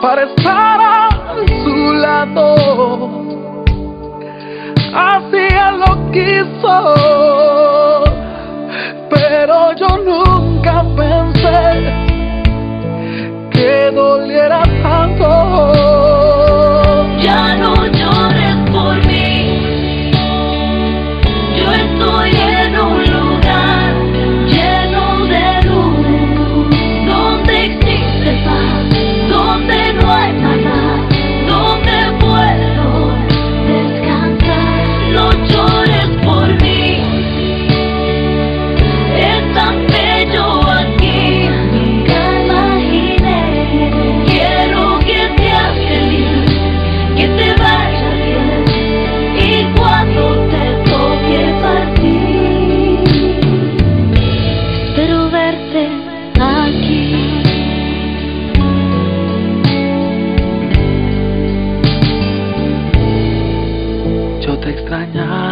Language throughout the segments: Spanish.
para estar a su lado. Así él lo quiso, pero yo nunca pensé que doliera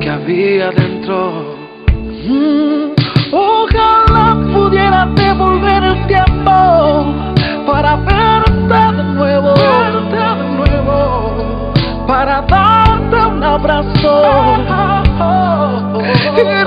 que había dentro. Mm. Ojalá pudiera devolver el tiempo para verte de nuevo, de nuevo, para darte un abrazo. Oh, oh, oh. Y